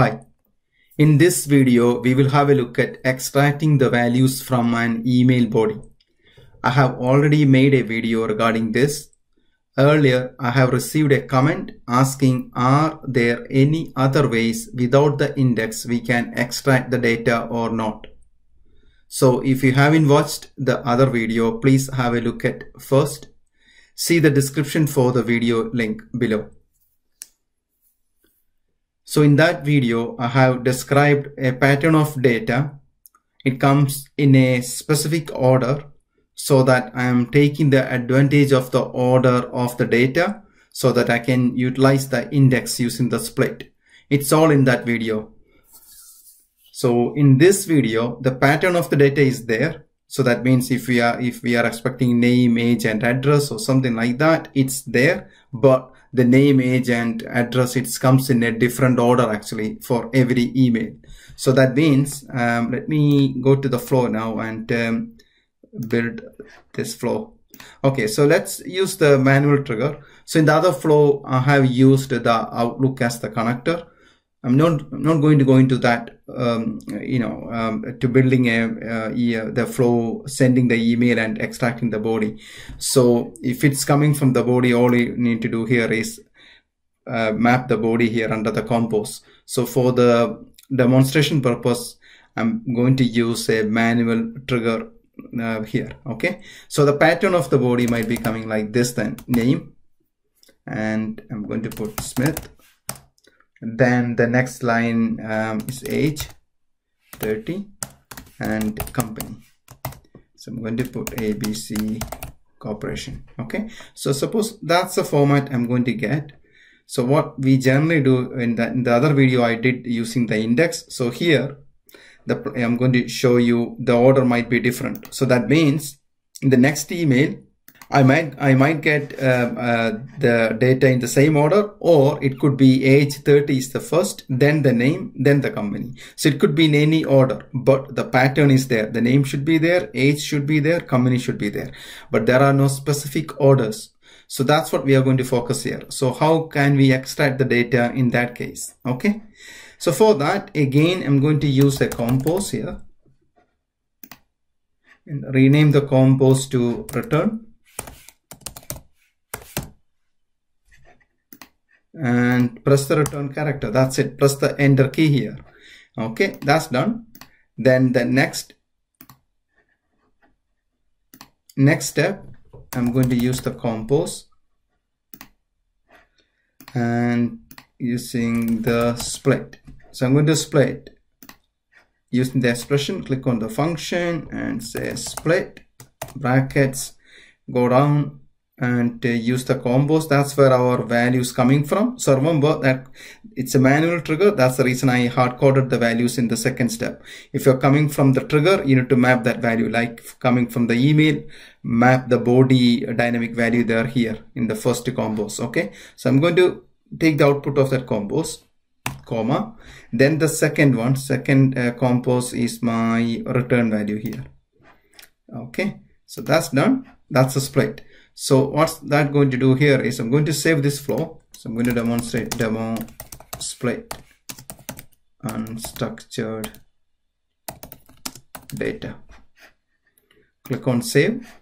Hi. In this video, we will have a look at extracting the values from an email body. I have already made a video regarding this. Earlier, I have received a comment asking are there any other ways without the index we can extract the data or not. So if you haven't watched the other video, please have a look at first. See the description for the video link below. So in that video, I have described a pattern of data. It comes in a specific order so that I am taking the advantage of the order of the data so that I can utilize the index using the split. It's all in that video. So in this video, the pattern of the data is there. So that means if we are, if we are expecting name, age and address or something like that, it's there. But the name, age and address, it comes in a different order actually for every email. So that means, um, let me go to the flow now and um, build this flow. Okay, so let's use the manual trigger. So in the other flow, I have used the Outlook as the connector. I'm not I'm not going to go into that um, you know um, to building a the flow sending the email and extracting the body. So if it's coming from the body all you need to do here is uh, map the body here under the compose so for the demonstration purpose I'm going to use a manual trigger uh, here okay? So the pattern of the body might be coming like this then name. And I'm going to put Smith then the next line um, is age 30 and company. So i'm going to put abc corporation. Okay? So suppose that's the format i'm going to get. So what we generally do in the, in the other video i did using the index. So here the i'm going to show you the order might be different. So that means in the next email I might I might get uh, uh, the data in the same order, or it could be age 30 is the first, then the name, then the company. So it could be in any order, but the pattern is there. The name should be there, age should be there, company should be there, but there are no specific orders. So that's what we are going to focus here. So how can we extract the data in that case? Okay. So for that, again, I'm going to use a compose here and rename the compose to return and press the return character. That's it. Press the enter key here. Okay that's done. Then the next next step I'm going to use the compose. And using the split. So I'm going to split. Using the expression click on the function and say split brackets go down and use the compose that's where our values coming from. So remember that it's a manual trigger. That's the reason i hard coded the values in the second step. If you're coming from the trigger you need to map that value. Like coming from the email map the body dynamic value there here in the first compose okay? So i'm going to take the output of that compose comma. Then the second one second uh, compose is my return value here okay? So that's done. That's a split so what's that going to do here is I'm going to save this flow. So I'm going to demonstrate demo split unstructured data. Click on save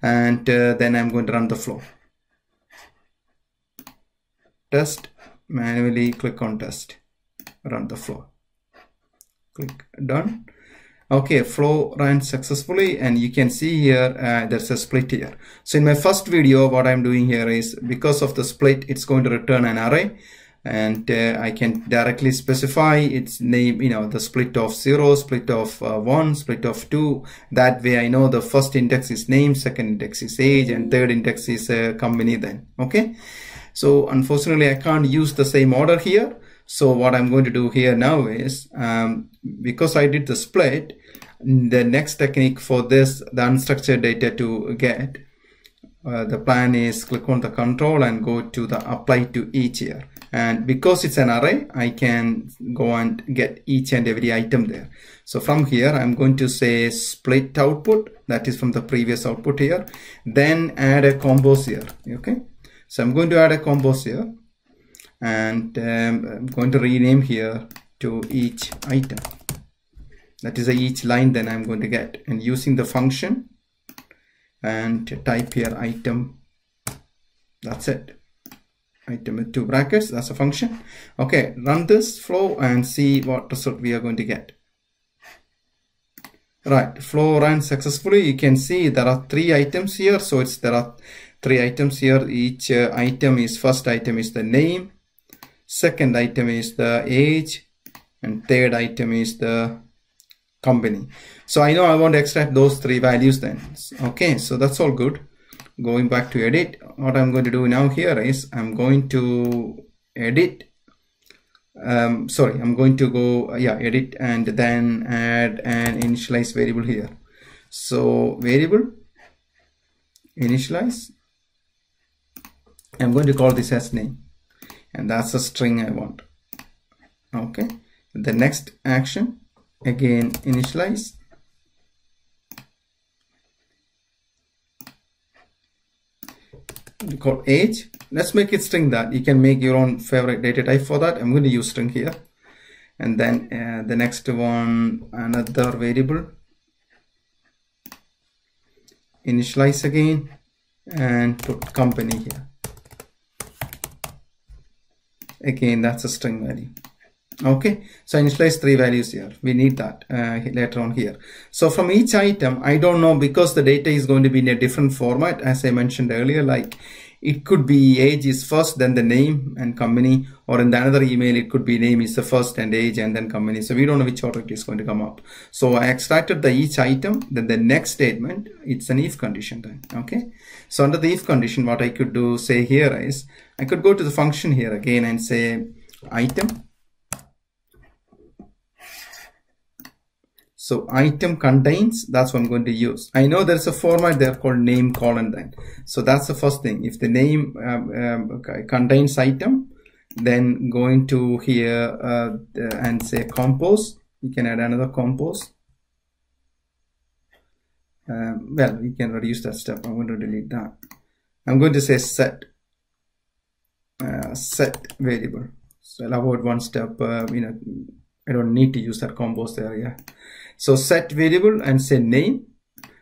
and uh, then I'm going to run the flow. Test manually click on test run the flow click done okay flow ran successfully and you can see here uh, there's a split here. So in my first video what i'm doing here is because of the split it's going to return an array and uh, I can directly specify its name you know the split of 0 split of uh, 1 split of 2 that way I know the first index is name second index is age and third index is a company then. Okay? So unfortunately I can't use the same order here so what I'm going to do here now is, um, because I did the split, the next technique for this, the unstructured data to get, uh, the plan is click on the control and go to the apply to each here. And because it's an array, I can go and get each and every item there. So from here, I'm going to say split output, that is from the previous output here, then add a compose here, okay? So I'm going to add a compose here and um, I'm going to rename here to each item. That is each line then I'm going to get. And using the function and type here item. That's it. Item with two brackets that's a function. Okay run this flow and see what result we are going to get. Right flow ran successfully. You can see there are three items here. So it's there are three items here. Each uh, item is first item is the name second item is the age and third item is the company. So i know i want to extract those three values then. Okay so that's all good. Going back to edit what i'm going to do now here is i'm going to edit um, sorry I'm going to go yeah edit and then add an initialize variable here. So variable initialize. I'm going to call this as name and that's the string I want. Okay. The next action again initialize. Call age. Let's make it string that. You can make your own favorite data type for that. I'm going to use string here. And then uh, the next one another variable. Initialize again. And put company here again that's a string value. Okay so initialize three values here. We need that uh, later on here. So from each item i don't know because the data is going to be in a different format as i mentioned earlier like it could be age is first then the name and company or in the another email it could be name is the first and age and then company. So we don't know which order it is going to come up. So i extracted the each item then the next statement it's an if condition then okay? So under the if condition what i could do say here is i could go to the function here again and say item So item contains, that's what I'm going to use. I know there's a format there called name colon then. So that's the first thing. If the name um, um, contains item, then going to here uh, and say compose, you can add another compose. Um, well, you can reduce that step. I'm going to delete that. I'm going to say set uh, set variable. So I'll avoid one step. Uh, you know, I don't need to use that compose there. Yeah. So set variable and say name.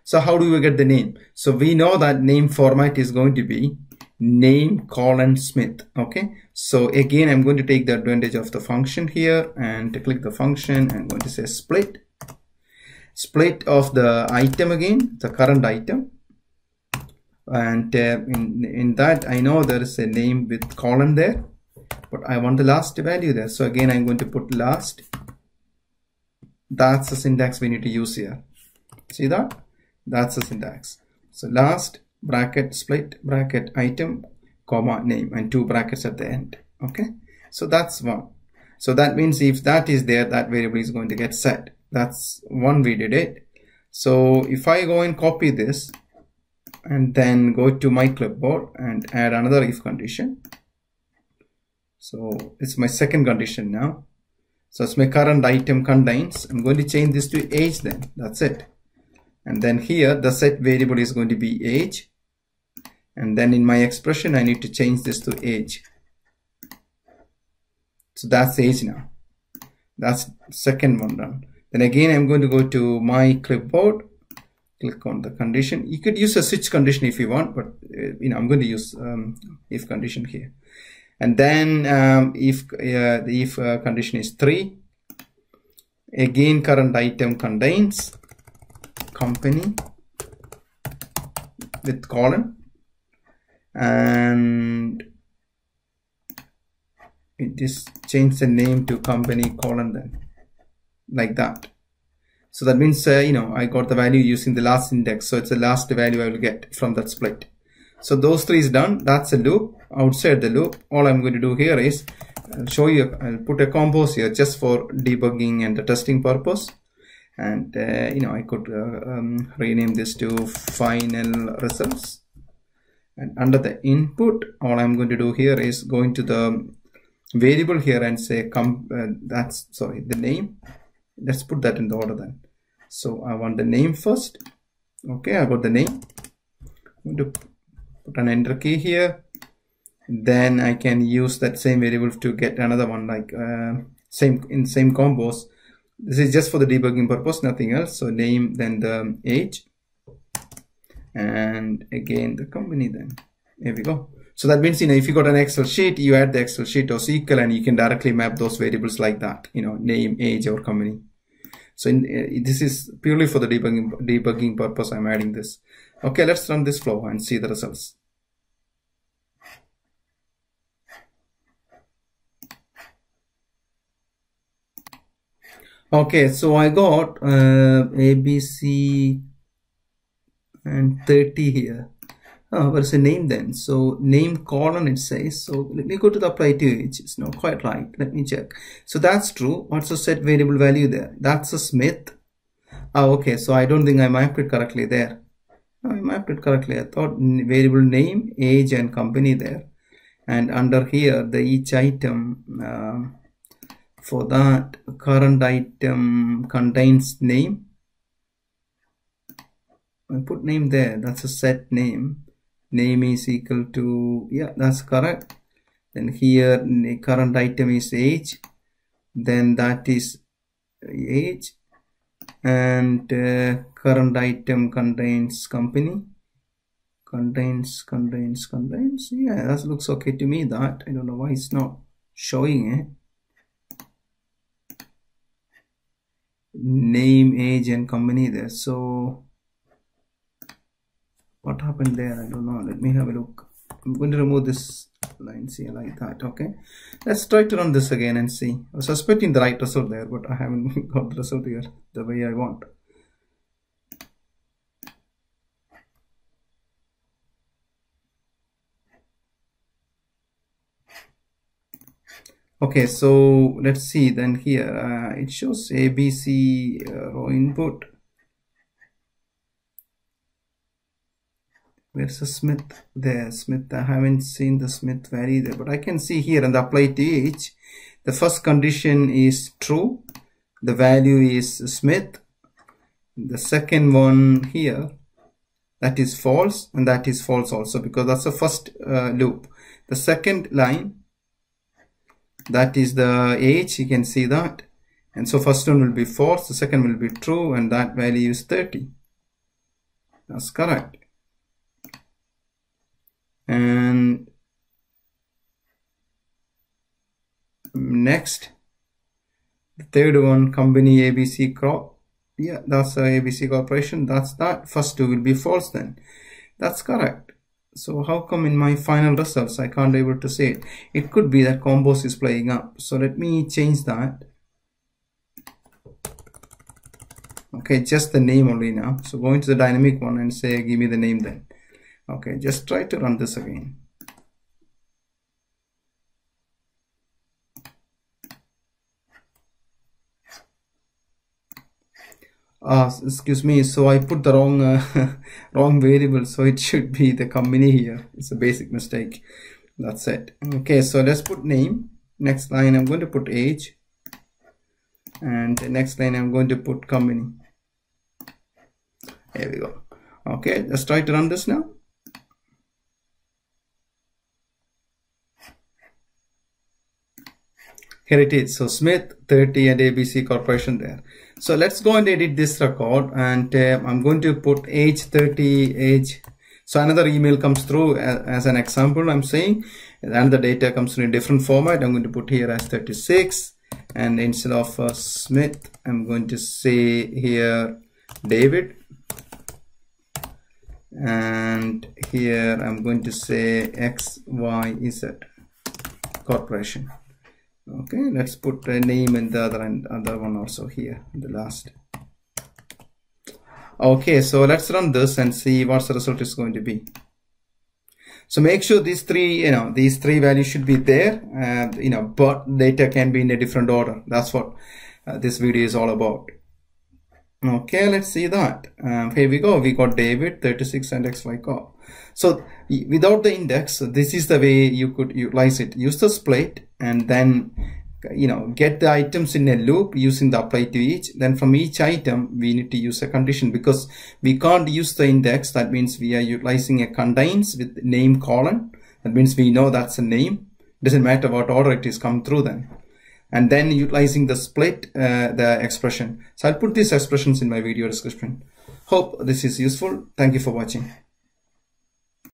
So how do we get the name? So we know that name format is going to be name colon Smith. Okay. So again, I'm going to take the advantage of the function here and to click the function. I'm going to say split. Split of the item again, the current item. And uh, in, in that, I know there is a name with colon there, but I want the last value there. So again, I'm going to put last that's the syntax we need to use here. See that? That's the syntax. So last bracket split bracket item comma name and two brackets at the end. Okay? So that's one. So that means if that is there that variable is going to get set. That's one we did it. So if I go and copy this and then go to my clipboard and add another if condition. So it's my second condition now so it's my current item contains. I'm going to change this to age then. That's it. And then here the set variable is going to be age. And then in my expression, I need to change this to age. So that's age now. That's second one done. Then again, I'm going to go to my clipboard, click on the condition. You could use a switch condition if you want, but uh, you know, I'm going to use um, if condition here and then um, if uh, the if uh, condition is 3 again current item contains company with colon and it just change the name to company colon then like that. So that means uh, you know I got the value using the last index. So it's the last value I will get from that split. So those three is done. That's a loop outside the loop all i'm going to do here is I'll show you i'll put a compose here just for debugging and the testing purpose. And uh, you know i could uh, um, rename this to final results. And under the input all i'm going to do here is go into the variable here and say come uh, that's sorry the name. Let's put that in the order then. So i want the name first. Okay i got the name. I'm going to put an enter key here then I can use that same variable to get another one like uh, same in same compose this is just for the debugging purpose nothing else so name then the age and again the company then here we go so that means, you know, if you got an Excel sheet, you add the Excel sheet or SQL and you can directly map those variables like that, you know, name, age or company. So in, uh, this is purely for the debugging, debugging purpose. I'm adding this. Okay, let's run this flow and see the results. Okay, so I got uh, ABC and 30 here. What's the name then. So name colon it says. So let me go to the apply to each it's not quite right. Let me check. So that's true. What's the set variable value there? That's a smith. Oh okay. So i don't think i mapped it correctly there. I mapped it correctly. I thought variable name age and company there. And under here the each item uh, for that current item contains name. I put name there. That's a set name. Name is equal to yeah that's correct. Then here current item is age. Then that is age. And uh, current item contains company. Contains contains contains. Yeah that looks okay to me that. I don't know why it's not showing it name age and company there. So what happened there? I don't know. Let me have a look. I'm going to remove this line see like that okay? Let's try to run this again and see. I was suspecting the right result there but i haven't got the result here the way i want okay so let's see then here. Uh, it shows abc uh, row input. Where's the Smith? There Smith. I haven't seen the Smith value there but I can see here and apply to the first condition is true. The value is Smith. The second one here that is false and that is false also because that's the first uh, loop. The second line that is the age you can see that. And so first one will be false the second will be true and that value is 30 that's correct. And next the third one company abc crop yeah that's a abc corporation. That's that. First two will be false then. That's correct so how come in my final results i can't able to say it? It could be that compose is playing up. So let me change that. Okay just the name only now. So go into the dynamic one and say give me the name then. Okay just try to run this again uh, excuse me so I put the wrong uh, wrong variable so it should be the company here. It's a basic mistake. That's it. Okay so let's put name. Next line I'm going to put age. And next line I'm going to put company. Here we go. Okay let's try to run this now here it is so smith 30 and abc corporation there. So let's go and edit this record and uh, i'm going to put age 30 age so another email comes through as, as an example i'm saying. And the data comes in a different format. I'm going to put here as 36 and instead of uh, smith i'm going to say here david. And here i'm going to say x y z corporation okay let's put a name in the other and other one also here the last. Okay so let's run this and see what the result is going to be. So make sure these three you know these three values should be there and you know but data can be in a different order. That's what uh, this video is all about. Okay let's see that. Um, here we go. We got david 36 and xy core so without the index this is the way you could utilize it. Use the split and then you know get the items in a loop using the apply to each then from each item we need to use a condition because we can't use the index that means we are utilizing a contains with name colon That means we know that's a name. Doesn't matter what order it is come through then. And then utilizing the split, uh, the expression. So I'll put these expressions in my video description. Hope this is useful. Thank you for watching.